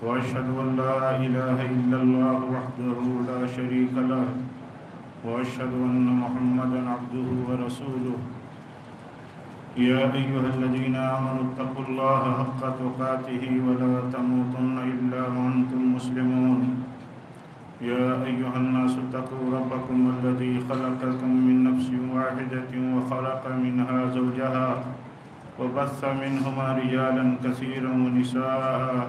وأشهد أن لا إله إلا الله وحده لا شريك له وأشهد أن محمدا عبده ورسوله. يا أيها الذين آمنوا اتقوا الله حق تقاته ولا تموتن إلا وأنتم مسلمون. يا أيها الناس اتقوا ربكم الذي خلقكم من نفس واحدة وخلق منها زوجها وبث منهما رجالا كثيرا ونساء.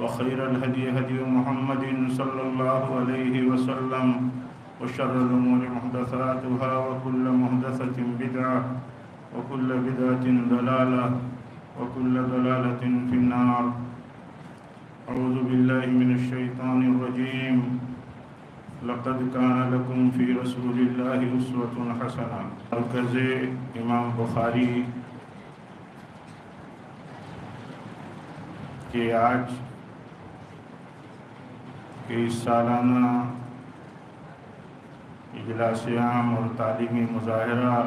وخير الهدي هدي محمد صلى الله عليه وسلم وشر الأمور محدثاتها وكل محدثة بدعة وكل بدعة ضلالة وكل ضلالة في النار. أعوذ بالله من الشيطان الرجيم. لقد كان لكم في رسول الله أسوة حسنة. مرکز امام بخاری کہ آج کے اس سالانہ اجلاس عام اور تعلیمی مظاہرہ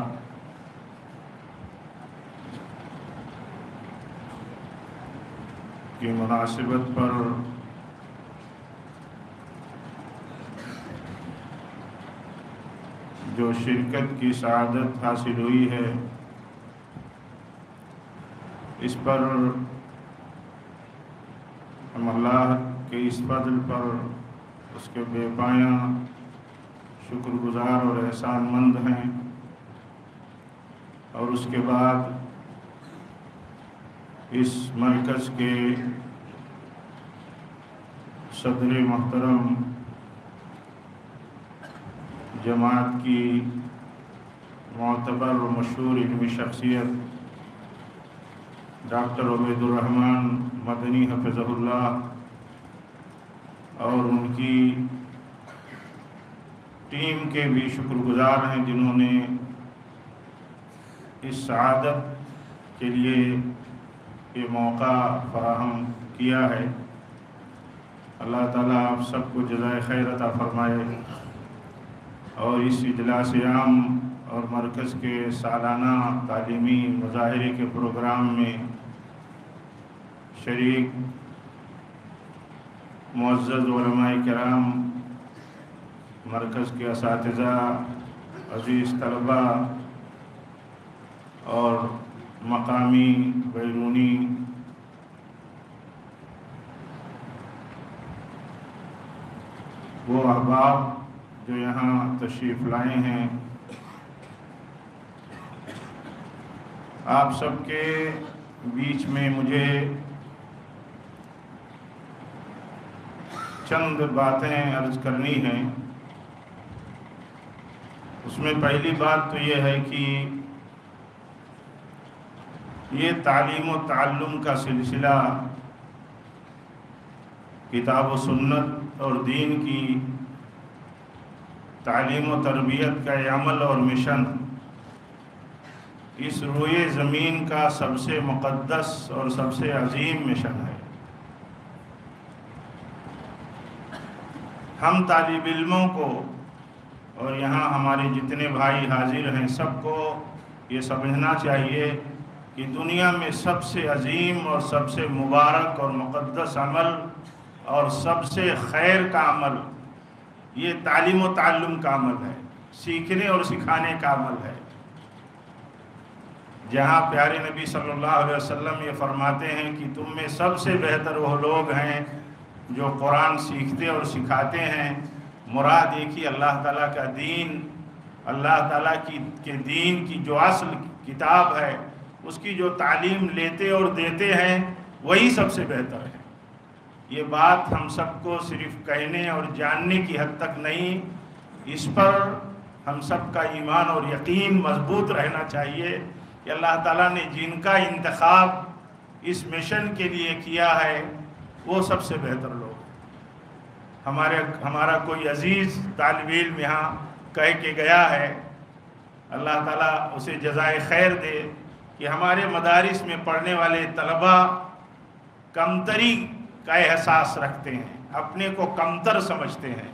کی مناسبت پر جو شرکت کی سعادت حاصل ہوئی ہے، اس پر ہم اللہ کے اس فضل پر اس کے بے پایاں شکر گزار اور احسان مند ہیں۔ اور اس کے بعد اس مرکز کے صدر محترم جماعت کی معتبر و مشہور علمی شخصیت ڈاکٹر عبید الرحمن مدنی حفظ اللہ اور ان کی ٹیم کے بھی شکر گزار ہیں جنہوں نے اس سعادت کے لیے یہ موقع فراہم کیا ہے۔ اللہ تعالیٰ آپ سب کو جزائے خیر عطا فرمائے۔ اور اس اجلاس عام اور مرکز کے سالانہ تعلیمی مظاہرے کے پروگرام میں شریک معزز علماء کرام، مرکز کے اساتذہ، عزیز طلبہ اور مقامی بیرونی وہ احباب جو یہاں تشریف لائے ہیں، آپ سب کے بیچ میں مجھے چند باتیں عرض کرنی ہیں۔ اس میں پہلی بات تو یہ ہے کہ یہ تعلیم و تعلم کا سلسلہ کتاب و سنت اور دین کی تعلیم و تربیت کا یہ عمل اور مشن اس روئے زمین کا سب سے مقدس اور سب سے عظیم مشن ہے۔ ہم طالب علموں کو اور یہاں ہمارے جتنے بھائی حاضر ہیں سب کو یہ سمجھنا چاہیے کہ دنیا میں سب سے عظیم اور سب سے مبارک اور مقدس عمل اور سب سے خیر کا عمل، یہ تعلیم و تعلم کا عمل ہے، سیکھنے اور سکھانے کا عمل ہے۔ جہاں پیارے نبی صلی اللہ علیہ وسلم یہ فرماتے ہیں کہ تم میں سب سے بہتر وہ لوگ ہیں جو قرآن سیکھتے اور سکھاتے ہیں، مراد ایک ہی اللہ تعالیٰ کا دین، اللہ تعالیٰ کی کے دین کی جو اصل کتاب ہے، اس کی جو تعلیم لیتے اور دیتے ہیں، وہی سب سے بہتر ہے۔ یہ بات ہم سب کو صرف کہنے اور جاننے کی حد تک نہیں، اس پر ہم سب کا ایمان اور یقین مضبوط رہنا چاہیے کہ اللہ تعالیٰ نے جن کا انتخاب اس مشن کے لیے کیا ہے وہ سب سے بہتر لوگ ہمارے ہمارا کوئی عزیز طالب علم یہاں کہہ کے گیا ہے، اللہ تعالیٰ اسے جزائے خیر دے کہ ہمارے مدارس میں پڑھنے والے طلباء کمتری کا احساس رکھتے ہیں، اپنے کو کمتر سمجھتے ہیں۔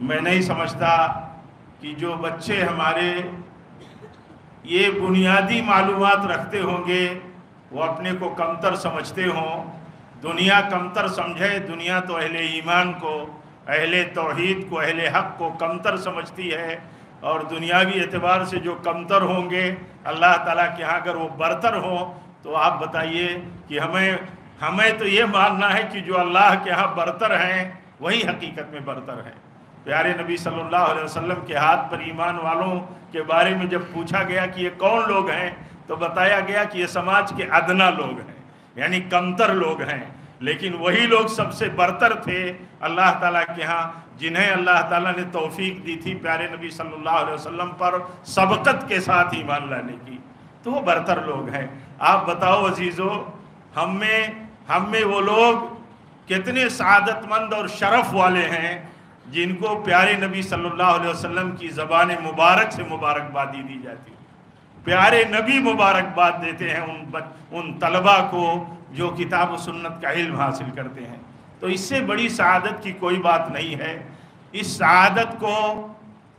میں نہیں سمجھتا کہ جو بچے ہمارے یہ بنیادی معلومات رکھتے ہوں گے، وہ اپنے کو کمتر سمجھتے ہوں۔ دنیا کمتر سمجھے، دنیا تو اہل ایمان کو، اہل توحید کو، اہل حق کو کمتر سمجھتی ہے۔ اور دنیاوی اعتبار سے جو کمتر ہوں گے، اللہ تعالیٰ کے ہاں اگر وہ برتر ہوں، تو آپ بتائیے کہ ہمیں ہمیں تو یہ ماننا ہے کہ جو اللہ کے ہاں برتر ہیں، وہی حقیقت میں برتر ہیں۔ پیارے نبی صلی اللہ علیہ وسلم کے ہاتھ پر ایمان والوں کے بارے میں جب پوچھا گیا کہ یہ کون لوگ ہیں، تو بتایا گیا کہ یہ سماج کے ادنا لوگ ہیں۔ یعنی کمتر لوگ ہیں۔ لیکن وہی لوگ سب سے برتر تھے اللہ تعالیٰ کے ہاں جنہیں اللہ تعالیٰ نے توفیق دی تھی پیارے نبی صلی اللہ علیہ وسلم پر سبقت کے ساتھ ایمان لانے کی۔ تو وہ برتر لوگ ہیں۔ آپ بتاؤ عزیزو، ہم میں ہم میں وہ لوگ کتنے سعادت مند اور شرف والے ہیں جن کو پیارے نبی صلی اللہ علیہ وسلم کی زبان مبارک سے مبارکبادی دی جاتی۔ پیارے نبی مبارکباد دیتے ہیں ان ان طلباء کو جو کتاب و سنت کا علم حاصل کرتے ہیں۔ تو اس سے بڑی سعادت کی کوئی بات نہیں ہے۔ اس سعادت کو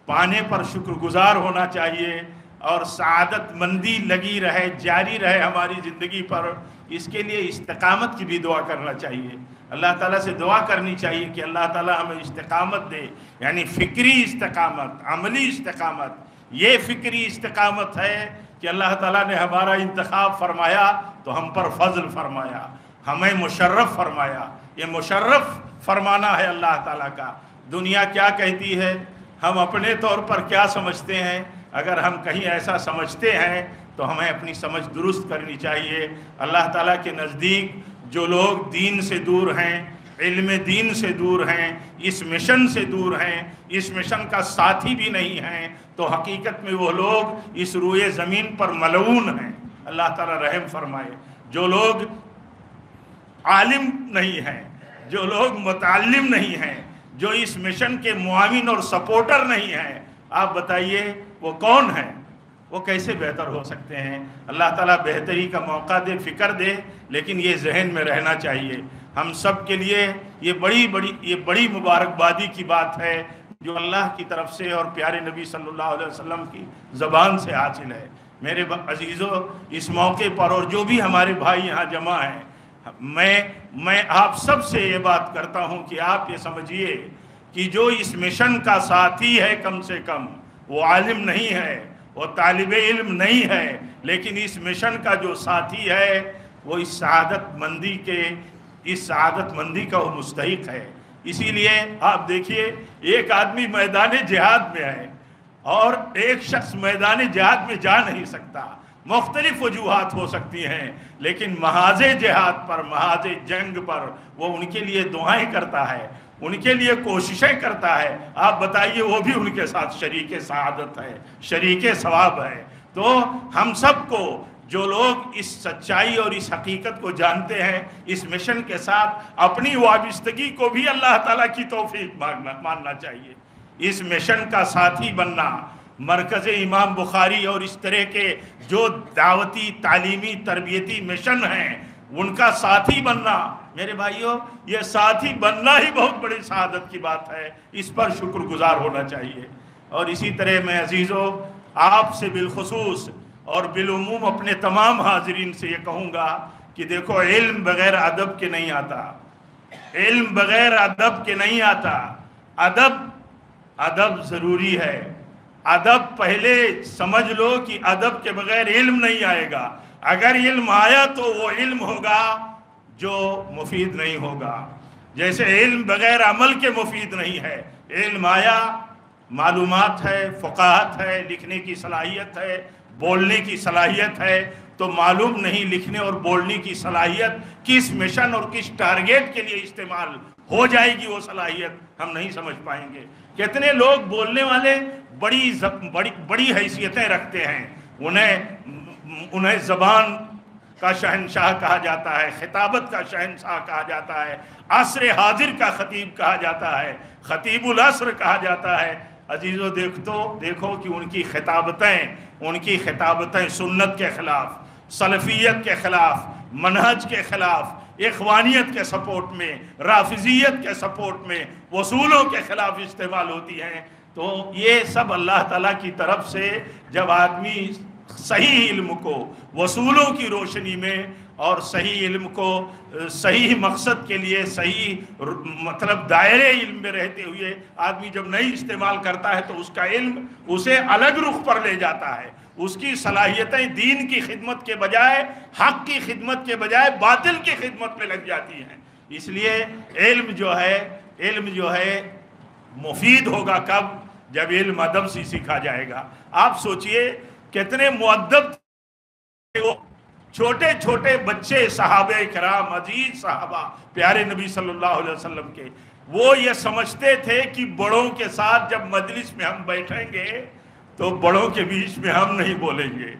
پانے پر شکر گزار ہونا چاہیے اور سعادت مندی لگی رہے، جاری رہے ہماری زندگی پر۔ اس کے لیے استقامت کی بھی دعا کرنا چاہیے۔ اللہ تعالیٰ سے دعا کرنی چاہیے کہ اللہ تعالیٰ ہمیں استقامت دے یعنی فکری استقامت، عملی استقامت۔ یہ فکری استقامت ہے کہ اللہ تعالیٰ نے ہمارا انتخاب فرمایا تو ہم پر فضل فرمایا، ہمیں مشرف فرمایا۔ یہ مشرف فرمانا ہے اللہ تعالیٰ کا۔ دنیا کیا کہتی ہے؟ ہم اپنے طور پر کیا سمجھتے ہیں؟ اگر ہم کہیں ایسا سمجھتے ہیں تو ہمیں اپنی سمجھ درست کرنی چاہیے۔ اللہ تعالیٰ کے نزدیک جو لوگ دین سے دور ہیں علم دین سے دور ہیں، اس مشن سے دور ہیں، اس مشن کا ساتھی بھی نہیں ہیں، تو حقیقت میں وہ لوگ اس روئے زمین پر ملعون ہیں۔ اللہ تعالیٰ رحم فرمائے۔ جو لوگ عالم نہیں ہیں، جو لوگ متعلم نہیں ہیں، جو اس مشن کے معاون اور سپورٹر نہیں ہیں، آپ بتائیے وہ کون ہیں؟ وہ کیسے بہتر ہو سکتے ہیں؟ اللہ تعالیٰ بہتری کا موقع دے، فکر دے، لیکن یہ ذہن میں رہنا چاہیے۔ ہم سب کے لیے یہ بڑی بڑی یہ بڑی مبارکبادی کی بات ہے جو اللہ کی طرف سے اور پیارے نبی صلی اللہ علیہ وسلم کی زبان سے حاصل ہے۔ میرے عزیزوں اس موقع پر اور جو بھی ہمارے بھائی یہاں جمع ہیں، میں میں آپ سب سے یہ بات کرتا ہوں کہ آپ یہ سمجھیے کہ جو اس مشن کا ساتھی ہے کم سے کم، وہ عالم نہیں ہے، وہ طالب علم نہیں ہے، لیکن اس مشن کا جو ساتھی ہے، وہ اس سعادت مندی کے اس سعادت مندی کا وہ مستحق ہے۔ اسی لیے آپ دیکھیے، ایک آدمی میدان جہاد میں ہے اور ایک شخص میدان جہاد میں جا نہیں سکتا۔ مختلف وجوہات ہو سکتی ہیں، لیکن محاذ جہاد پر، محاذ جنگ پر وہ ان کے لیے دعائیں کرتا ہے، ان کے لیے کوششیں کرتا ہے۔ آپ بتائیے، وہ بھی ان کے ساتھ شریک سعادت ہے، شریک ثواب ہے۔ تو ہم سب کو جو لوگ اس سچائی اور اس حقیقت کو جانتے ہیں، اس مشن کے ساتھ اپنی وابستگی کو بھی اللہ تعالیٰ کی توفیق ماننا چاہیے۔ اس مشن کا ساتھی بننا، مرکز امام بخاری اور اس طرح کے جو دعوتی، تعلیمی، تربیتی مشن ہیں، ان کا ساتھی بننا۔ میرے بھائیوں یہ ساتھی بننا ہی بہت بڑی سعادت کی بات ہے۔ اس پر شکر گزار ہونا چاہیے۔ اور اسی طرح میں عزیزوں آپ سے بالخصوص اور بالعموم اپنے تمام حاضرین سے یہ کہوں گا کہ دیکھو، علم بغیر ادب کے نہیں آتا۔ علم بغیر ادب کے نہیں آتا۔ ادب ادب ضروری ہے۔ ادب پہلے سمجھ لو کہ ادب کے بغیر علم نہیں آئے گا۔ اگر علم آیا تو وہ علم ہوگا جو مفید نہیں ہوگا۔ جیسے علم بغیر عمل کے مفید نہیں ہے۔ علم آیا، معلومات ہے، فقاہت ہے، لکھنے کی صلاحیت ہے بولنے کی صلاحیت ہے تو معلوم نہیں لکھنے اور بولنے کی صلاحیت کس مشن اور کس ٹارگیٹ کے لیے استعمال ہو جائے گی وہ صلاحیت ہم نہیں سمجھ پائیں گے۔ کتنے لوگ بولنے والے بڑی بڑی بڑی حیثیتیں رکھتے ہیں۔ انہیں انہیں زبان کا شہنشاہ کہا جاتا ہے، خطابت کا شہنشاہ کہا جاتا ہے، عصر حاضر کا خطیب کہا جاتا ہے، خطیب العصر کہا جاتا ہے۔ عزیزو، دیکھ تو، دیکھو کہ ان کی خطابتیں، ان کی خطابتیں سنت کے خلاف، سلفیت کے خلاف، منہج کے خلاف، اخوانیت کے سپورٹ میں، رافضیت کے سپورٹ میں وصولوں کے خلاف استعمال ہوتی ہیں۔ تو یہ سب اللہ تعالیٰ کی طرف سے جب آدمی صحیح علم کو، وصولوں کی روشنی میں اور صحیح علم کو، صحیح مقصد کے لیے، صحیح مطلب دائرے علم میں رہتے ہوئے آدمی جب نہیں استعمال کرتا ہے تو اس کا علم اسے الگ رخ پر لے جاتا ہے۔ اس کی صلاحیتیں دین کی خدمت کے بجائے، حق کی خدمت کے بجائے باطل کی خدمت میں لگ جاتی ہیں۔ اس لیے علم جو ہے، علم جو ہے مفید ہوگا کب؟ جب علم ادب سے سیکھا جائے گا۔ آپ سوچئے کتنے معدب چھوٹے چھوٹے بچے صحابہ کرام، عزیز صحابہ، پیارے نبی صلی اللہ علیہ وسلم کے، وہ یہ سمجھتے تھے کہ بڑوں کے ساتھ جب مجلس میں ہم بیٹھیں گے تو بڑوں کے بیچ میں ہم نہیں بولیں گے۔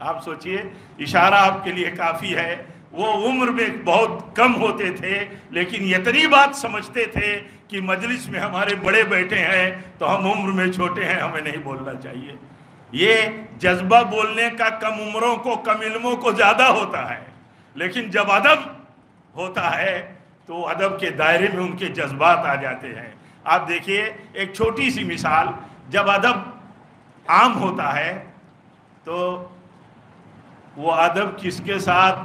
آپ سوچئے، اشارہ آپ کے لیے کافی ہے۔ وہ عمر میں بہت کم ہوتے تھے، لیکن اتنی بات سمجھتے تھے کہ مجلس میں ہمارے بڑے بیٹھے ہیں تو ہم عمر میں چھوٹے ہیں، ہمیں نہیں بولنا چاہیے۔ یہ جذبہ بولنے کا کم عمروں کو، کم علموں کو زیادہ ہوتا ہے۔ لیکن جب ادب ہوتا ہے، تو ادب کے دائرے میں ان کے جذبات آ جاتے ہیں۔ آپ دیکھیے، ایک چھوٹی سی مثال، جب ادب عام ہوتا ہے، تو وہ ادب کس کے ساتھ،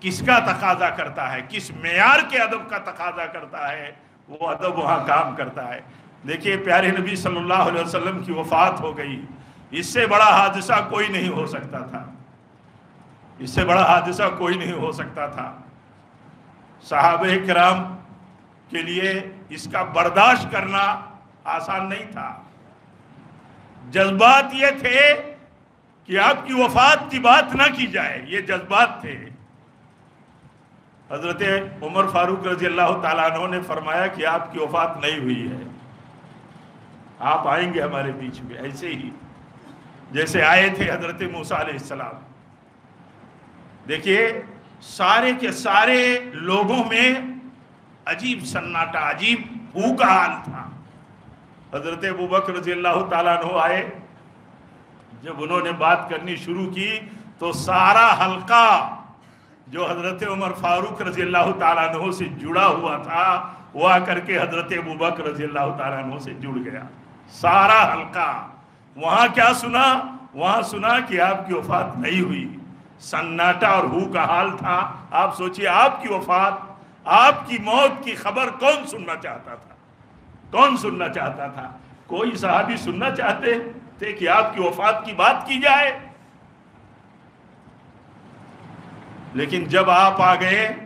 کس کا تقاضا کرتا ہے؟ کس معیار کے ادب کا تقاضا کرتا ہے؟ وہ ادب وہاں کام کرتا ہے۔ دیکھیے پیارے نبی صلی اللہ علیہ وسلم کی وفات ہو گئی، اس سے بڑا حادثہ کوئی نہیں ہو سکتا تھا۔ اس سے بڑا حادثہ کوئی نہیں ہو سکتا تھا۔ صحابہ کرام کے لیے اس کا برداشت کرنا آسان نہیں تھا۔ جذبات یہ تھے کہ آپ کی وفات کی بات نہ کی جائے، یہ جذبات تھے۔ حضرت عمر فاروق رضی اللہ تعالیٰ عنہ نے فرمایا کہ آپ کی وفات نہیں ہوئی ہے۔ آپ آئیں گے ہمارے بیچ میں، ایسے ہی۔ جیسے آئے تھے حضرت موسیٰ علیہ السلام۔ دیکھیے، سارے کے سارے لوگوں میں عجیب سناٹا، عجیب بھوک حال تھا۔ حضرت ابو بکر رضی اللہ تعالیٰ عنہ آئے۔ جب انہوں نے بات کرنی شروع کی تو سارا حلقہ جو حضرت عمر فاروق رضی اللہ تعالیٰ عنہ سے جڑا ہوا تھا، وہ آ کر کے حضرت ابو بکر رضی اللہ تعالیٰ عنہ سے جڑ گیا۔ سارا حلقہ۔ وہاں کیا سنا؟ وہاں سنا کہ آپ کی وفات نہیں ہوئی۔ سناٹا اور ہو کا حال تھا۔ آپ سوچئے، آپ کی وفات، آپ کی موت کی خبر کون سننا چاہتا تھا؟ کون سننا چاہتا تھا؟ کوئی صحابی سننا چاہتے تھے کہ آپ کی وفات کی بات کی جائے؟ لیکن جب آپ آ گئے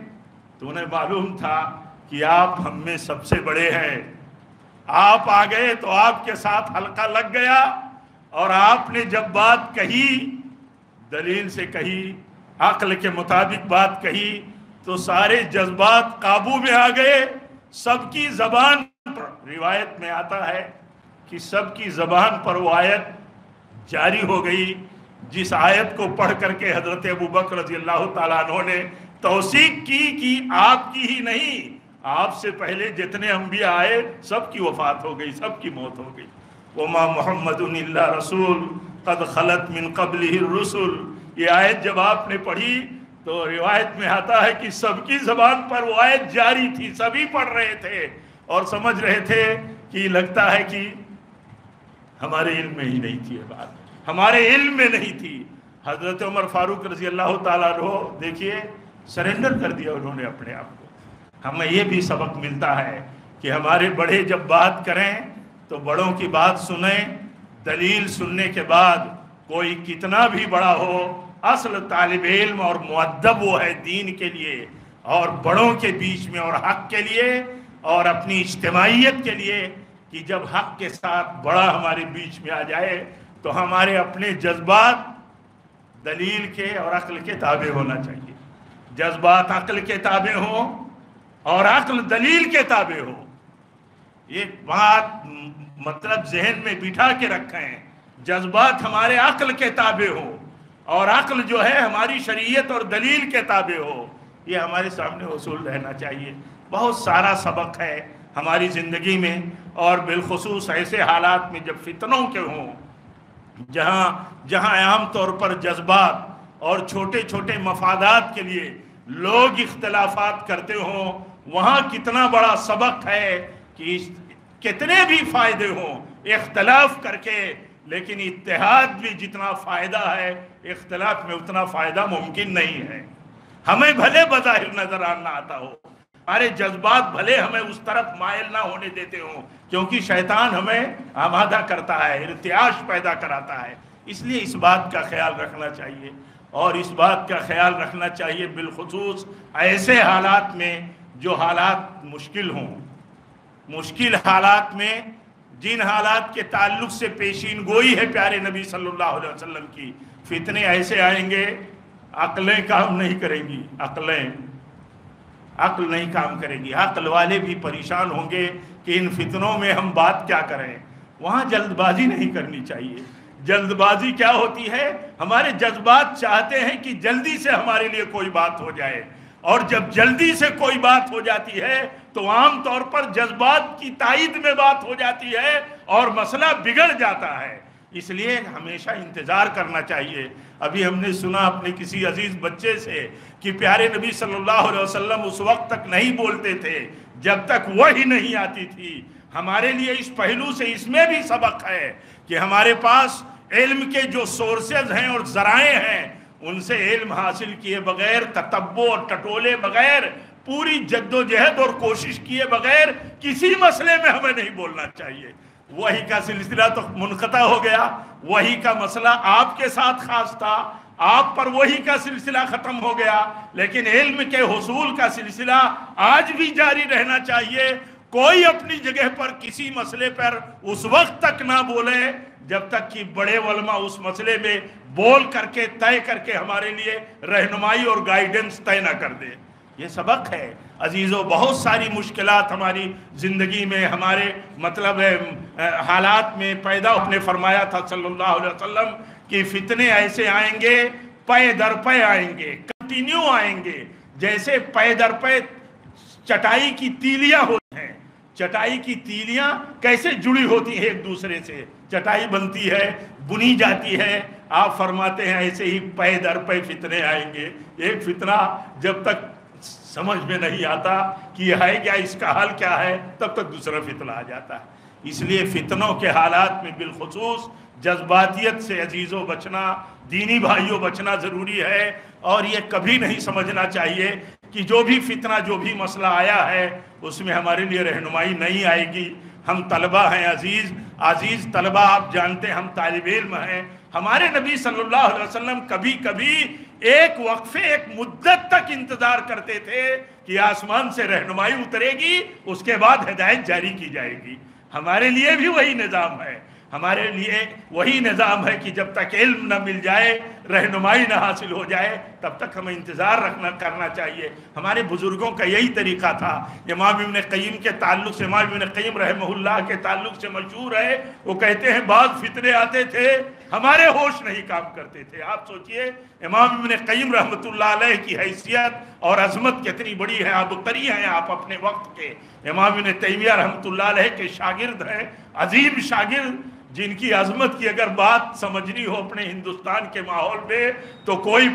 تو انہیں معلوم تھا کہ آپ ہم میں سب سے بڑے ہیں۔ آپ آ گئے تو آپ کے ساتھ حلقہ لگ گیا اور آپ نے جب بات کہی، دلیل سے کہی، عقل کے مطابق بات کہی، تو سارے جذبات قابو میں آ گئے۔ سب کی زبان پر روایت میں آتا ہے کہ سب کی زبان پر وہ آیت جاری ہو گئی، جس آیت کو پڑھ کر کے حضرت ابو بکر رضی اللہ تعالیٰ عنہ نے توثیق کی کہ آپ کی ہی نہیں آپ سے پہلے جتنے انبیاء آئے، سب کی وفات ہو گئی، سب کی موت ہو گئی۔ وما محمد اللہ رسول قد خلط من قبل الرسل۔ یہ آیت جب آپ نے پڑھی تو روایت میں آتا ہے کہ سب کی زبان پر وہ آیت جاری تھی، سبھی پڑھ رہے تھے اور سمجھ رہے تھے کہ لگتا ہے کہ ہمارے علم میں ہی نہیں تھی یہ بات۔ ہمارے علم میں نہیں تھی۔ حضرت عمر فاروق رضی اللہ تعالیٰ عنہ، دیکھیے سرنڈر کر دیا انہوں نے اپنے آپ کو۔ ہمیں یہ بھی سبق ملتا ہے کہ ہمارے بڑے جب بات کریں تو بڑوں کی بات سنیں، دلیل سننے کے بعد کوئی کتنا بھی بڑا ہو، اصل طالب علم اور معدب وہ ہے دین کے لیے اور بڑوں کے بیچ میں اور حق کے لیے اور اپنی اجتماعیت کے لیے کہ جب حق کے ساتھ بڑا ہمارے بیچ میں آ جائے تو ہمارے اپنے جذبات دلیل کے اور عقل کے تابع ہونا چاہیے۔ جذبات عقل کے تابع ہوں اور عقل دلیل کے تابع ہو۔ یہ بات مطلب ذہن میں بٹھا کے رکھیں۔ جذبات ہمارے عقل کے تابع ہو۔ اور عقل جو ہے ہماری شریعت اور دلیل کے تابع ہو۔ یہ ہمارے سامنے اصول رہنا چاہیے۔ بہت سارا سبق ہے ہماری زندگی میں۔ اور بالخصوص ایسے حالات میں جب فتنوں کے ہوں، جہاں جہاں عام طور پر جذبات اور چھوٹے چھوٹے مفادات کے لیے لوگ اختلافات کرتے ہوں وہاں کتنا بڑا سبق ہے کہ کتنے بھی فائدے ہوں، اختلاف کر کے، لیکن اتحاد بھی جتنا فائدہ ہے، اختلاف میں اتنا فائدہ ممکن نہیں ہے۔ ہمیں بھلے بظاہر نظر آنا آتا ہو۔ ہمارے جذبات بھلے ہمیں اس طرف مائل نہ ہونے دیتے ہوں، کیونکہ شیطان ہمیں آمادہ کرتا ہے ارتیاش پیدا کراتا ہے۔ اس لیے اس بات کا خیال رکھنا چاہیے۔ اور اس بات کا خیال رکھنا چاہیے بالخصوص ایسے حالات میں جو حالات مشکل ہوں۔ مشکل حالات میں جن حالات کے تعلق سے پیشین گوئی ہے پیارے نبی صلی اللہ علیہ وسلم کی، فتنے ایسے آئیں گے، عقلیں کام نہیں کریں گی۔ عقلیں، عقل نہیں کام کریں گی۔ عقل والے بھی پریشان ہوں گے کہ ان فتنوں میں ہم بات کیا کریں۔ وہاں جلد بازی نہیں کرنی چاہیے۔ جلد بازی کیا ہوتی ہے؟ ہمارے جذبات چاہتے ہیں کہ جلدی سے ہمارے لیے کوئی بات ہو جائے۔ اور جب جلدی سے کوئی بات ہو جاتی ہے تو عام طور پر جذبات کی تائید میں بات ہو جاتی ہے اور مسئلہ بگڑ جاتا ہے۔ اس لیے ہمیشہ انتظار کرنا چاہیے۔ ابھی ہم نے سنا اپنے کسی عزیز بچے سے کہ پیارے نبی صلی اللہ علیہ وسلم اس وقت تک نہیں بولتے تھے، جب تک وہی نہیں آتی تھی۔ ہمارے لیے اس پہلو سے اس میں بھی سبق ہے کہ ہمارے پاس علم کے جو سورسز ہیں اور ذرائع ہیں ان سے علم حاصل کیے بغیر تتبو اور ٹٹولے بغیر، پوری جد و جہد اور کوشش کیے بغیر کسی مسئلے میں ہمیں نہیں بولنا چاہیے۔ وہی کا سلسلہ تو منقطع ہو گیا۔ وہی کا مسئلہ آپ کے ساتھ خاص تھا۔ آپ پر وہی کا سلسلہ ختم ہو گیا۔ لیکن علم کے حصول کا سلسلہ آج بھی جاری رہنا چاہیے۔ کوئی اپنی جگہ پر کسی مسئلے پر اس وقت تک نہ بولے جب تک کہ بڑے علماء اس مسئلے میں بول کر کے، طے کر کے ہمارے لیے رہنمائی اور گائیڈنس طے نہ کر دے۔ یہ سبق ہے۔ عزیزوں بہت ساری مشکلات ہماری زندگی میں، ہمارے مطلب حالات میں پیدا اپنے فرمایا تھا صلی اللہ علیہ وسلم کہ فتنے ایسے آئیں گے، پے در پے آئیں گے کنٹینیو آئیں گے۔ جیسے پے در پے چٹائی کی تیلیاں ہوتی چٹائی کی تیلیاں کیسے جڑی ہوتی ہیں ایک دوسرے سے؟ چٹائی بنتی ہے، بنی جاتی ہے۔ آپ فرماتے ہیں ایسے ہی پے در پے فتنے آئیں گے۔ ایک فتنہ جب تک سمجھ میں نہیں آتا کہ یہ ہے کیا، اس کا حل کیا ہے، تب تک دوسرا فتنہ آ جاتا ہے۔ اس لیے فتنوں کے حالات میں بالخصوص جذباتیت سے عزیزوں بچنا، دینی بھائیوں بچنا ضروری ہے اور یہ کبھی نہیں سمجھنا چاہیے کہ جو بھی فتنہ، جو بھی مسئلہ آیا ہے، اس میں ہمارے لیے رہنمائی نہیں آئے گی۔ ہم طلبہ ہیں عزیز۔ عزیز طلبہ، آپ جانتے ہیں ہم طالب علم ہیں۔ ہمارے نبی صلی اللہ علیہ وسلم کبھی کبھی ایک وقفے، ایک مدت تک انتظار کرتے تھے کہ آسمان سے رہنمائی اترے گی، اس کے بعد ہدایت جاری کی جائے گی۔ ہمارے لیے بھی وہی نظام ہے۔ ہمارے لیے وہی نظام ہے کہ جب تک علم نہ مل جائے، رہنمائی نہ حاصل ہو جائے، تب تک ہمیں انتظار رکھنا، کرنا چاہیے۔ ہمارے بزرگوں کا یہی طریقہ تھا۔ امام ابن قیم کے تعلق سے، امام ابن قیم رحمہ اللہ کے تعلق سے مشہور ہے۔ وہ کہتے ہیں، بعض فتنے آتے تھے، ہمارے ہوش نہیں کام کرتے تھے۔ آپ سوچئے، امام ابن قیم رحمۃ اللہ علیہ کی حیثیت اور عظمت کتنی بڑی ہے، آپ اتری ہیں آپ اپنے وقت کے۔ امام ابن تیمیہ رحمۃ اللہ علیہ کے شاگرد ہیں، عظیم شاگرد۔ جن کی عظمت کی اگر بات سمجھنی ہو اپنے ہندوستان کے ماحول میں، تو کوئی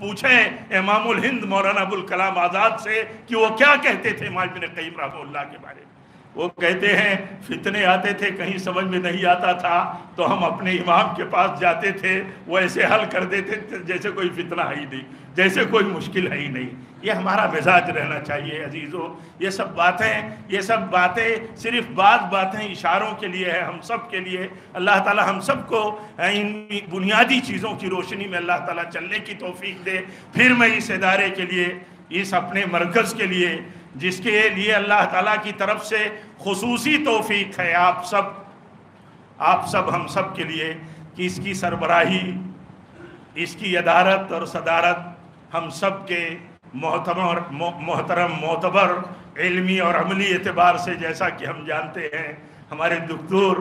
پوچھیں امام الہند مولانا ابوالکلام آزاد سے کہ وہ کیا کہتے تھے امام ابن قیم رحمہ اللہ کے بارے میں۔ وہ کہتے ہیں، فتنے آتے تھے، کہیں سمجھ میں نہیں آتا تھا، تو ہم اپنے امام کے پاس جاتے تھے، وہ ایسے حل کر دیتے تھے جیسے کوئی فتنہ ہے ہی نہیں، جیسے کوئی مشکل ہے ہی نہیں۔ یہ ہمارا مزاج رہنا چاہیے عزیزو۔ یہ سب باتیں، یہ سب باتیں صرف بعض باتیں اشاروں کے لیے ہے ہم سب کے لیے۔ اللہ تعالی ہم سب کو ان بنیادی چیزوں کی روشنی میں اللہ تعالیٰ چلنے کی توفیق دے۔ پھر میں اس ادارے کے لیے، اس اپنے مرکز کے لیے جس کے لیے اللہ تعالیٰ کی طرف سے خصوصی توفیق ہے۔ آپ سب آپ سب ہم سب کے لیے کہ اس کی سربراہی، اس کی ادارت اور صدارت ہم سب کے محتمر، محترم، معتبر، علمی اور عملی اعتبار سے جیسا کہ ہم جانتے ہیں۔ ہمارے دکتور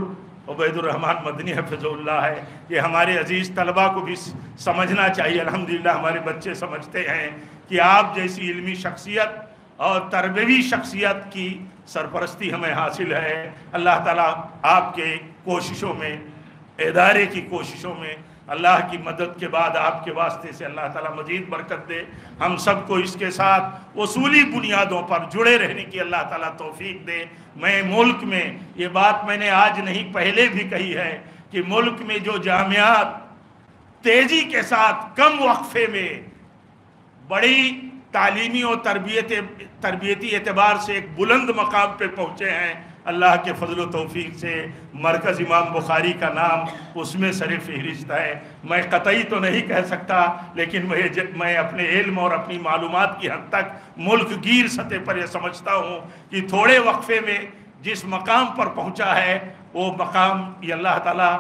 عبید الرحمن مدنی حفظ اللہ ہے یہ ہمارے عزیز طلبہ کو بھی سمجھنا چاہیے۔ الحمدللہ ہمارے بچے سمجھتے ہیں کہ آپ جیسی علمی شخصیت اور تربوی شخصیت کی سرپرستی ہمیں حاصل ہے۔ اللہ تعالیٰ آپ کے کوششوں میں، ادارے کی کوششوں میں اللہ کی مدد کے بعد آپ کے واسطے سے اللہ تعالیٰ مزید برکت دے۔ ہم سب کو اس کے ساتھ اصولی بنیادوں پر جڑے رہنے کی اللہ تعالیٰ توفیق دے۔ میں ملک میں، یہ بات میں نے آج نہیں، پہلے بھی کہی ہے کہ ملک میں جو جامعات تیزی کے ساتھ کم وقفے میں بڑی تعلیمی اور تربیت تربیتی اعتبار سے ایک بلند مقام پہ پہنچے ہیں۔ اللہ کے فضل و توفیق سے مرکز امام بخاری کا نام اس میں سر فہرست ہے۔ میں قطعی تو نہیں کہہ سکتا، لیکن میں اپنے علم اور اپنی معلومات کی حد تک ملک گیر سطح پر یہ سمجھتا ہوں کہ تھوڑے وقفے میں جس مقام پر پہنچا ہے، وہ مقام یہ اللہ تعالیٰ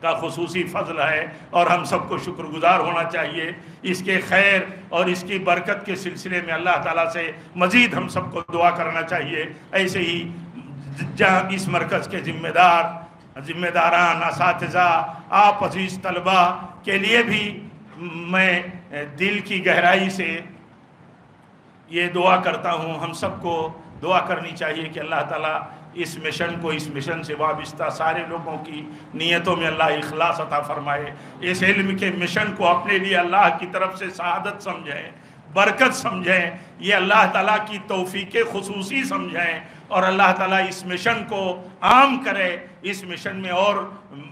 کا خصوصی فضل ہے اور ہم سب کو شکر گزار ہونا چاہیے۔ اس کے خیر اور اس کی برکت کے سلسلے میں اللہ تعالیٰ سے مزید ہم سب کو دعا کرنا چاہیے۔ ایسے ہی جہاں اس مرکز کے ذمہ دار ذمہ داران اساتذہ، آپ عزیز طلبہ کے لیے بھی میں دل کی گہرائی سے یہ دعا کرتا ہوں۔ ہم سب کو دعا کرنی چاہیے کہ اللہ تعالیٰ اس مشن کو، اس مشن سے وابستہ سارے لوگوں کی نیتوں میں اللہ اخلاص عطا فرمائے۔ اس علم کے مشن کو اپنے لیے اللہ کی طرف سے سعادت سمجھیں برکت سمجھیں یہ اللہ تعالیٰ کی توفیق خصوصی سمجھیں اور اللہ تعالیٰ اس مشن کو عام کرے، اس مشن میں اور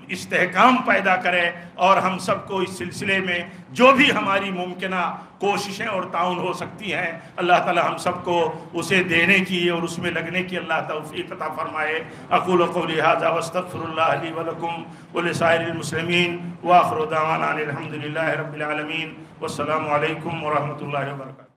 استحکام پیدا کرے اور ہم سب کو اس سلسلے میں جو بھی ہماری ممکنہ کوششیں اور تعاون ہو سکتی ہیں۔ اللہ تعالیٰ ہم سب کو اسے دینے کی اور اس میں لگنے کی اللہ توفیق عطا فرمائے۔ اقول قولی هذا واستغفر الله لي ولكم ولسائر المسلمين واخر دعوانا الحمد لله رب العالمين والسلام علیکم ورحمۃ اللہ وبرکاتہ۔